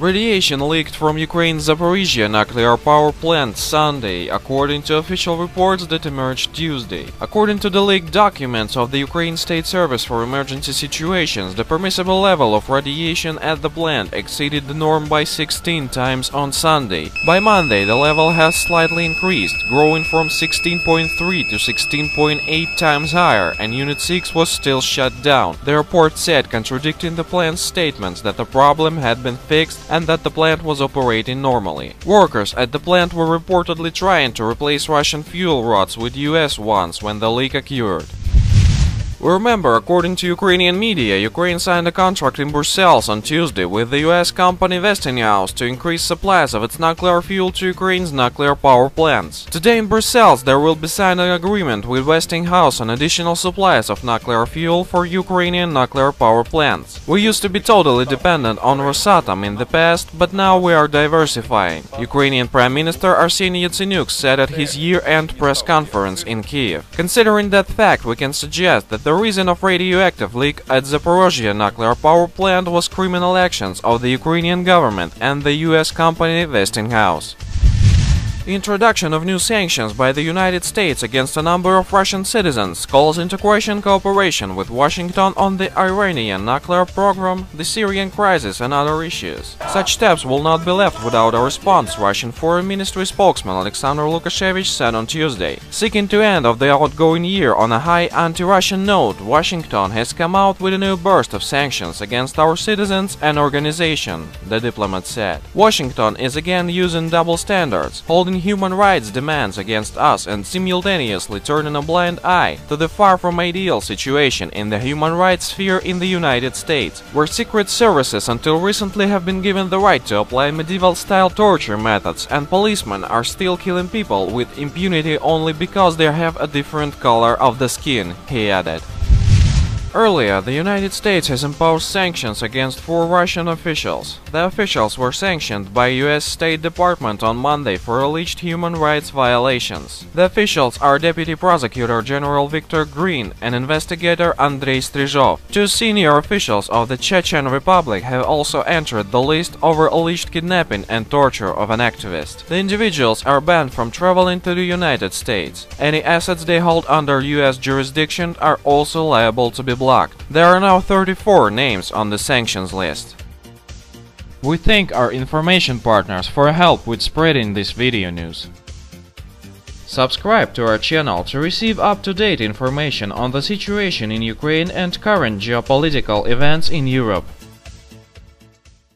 Radiation leaked from Ukraine's Zaporizhia nuclear power plant Sunday, according to official reports that emerged Tuesday. According to the leaked documents of the Ukraine State Service for Emergency Situations, the permissible level of radiation at the plant exceeded the norm by 16 times on Sunday. By Monday, the level has slightly increased, growing from 16.3 to 16.8 times higher, and Unit 6 was still shut down. The report said, contradicting the plant's statements that the problem had been fixed and that the plant was operating normally. Workers at the plant were reportedly trying to replace Russian fuel rods with US ones when the leak occurred. Remember, according to Ukrainian media, Ukraine signed a contract in Brussels on Tuesday with the US company Westinghouse to increase supplies of its nuclear fuel to Ukraine's nuclear power plants. Today in Brussels, there will be signed an agreement with Westinghouse on additional supplies of nuclear fuel for Ukrainian nuclear power plants. We used to be totally dependent on Rosatom in the past, but now we are diversifying. Ukrainian Prime Minister Arseniy Yatsenyuk said at his year-end press conference in Kiev. Considering that fact, we can suggest that the reason of radioactive leak at Zaporozhye nuclear power plant was criminal actions of the Ukrainian government and the US company Westinghouse. Introduction of new sanctions by the United States against a number of Russian citizens calls into question cooperation with Washington on the Iranian nuclear program, the Syrian crisis and other issues. Such steps will not be left without a response, Russian Foreign Ministry spokesman Alexander Lukashevich said on Tuesday. Seeking to end of the outgoing year on a high anti-Russian note, Washington has come out with a new burst of sanctions against our citizens and organization, the diplomat said. Washington is again using double standards, holding human rights demands against us and simultaneously turning a blind eye to the far from ideal situation in the human rights sphere in the United States, where secret services until recently have been given the right to apply medieval-style torture methods and policemen are still killing people with impunity only because they have a different color of the skin, he added. Earlier, the United States has imposed sanctions against four Russian officials. The officials were sanctioned by US State Department on Monday for alleged human rights violations. The officials are Deputy Prosecutor General Victor Grin and investigator Andrei Strizhov. Two senior officials of the Chechen Republic have also entered the list over alleged kidnapping and torture of an activist. The individuals are banned from traveling to the United States. Any assets they hold under US jurisdiction are also liable to be blocked. There are now 34 names on the sanctions list. We thank our information partners for help with spreading this video news. Subscribe to our channel to receive up-to-date information on the situation in Ukraine and current geopolitical events in Europe.